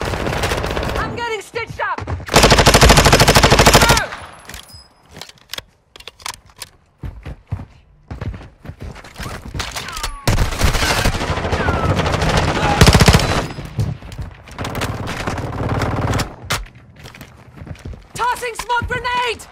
I'm getting stitched up! Tossing smoke grenade!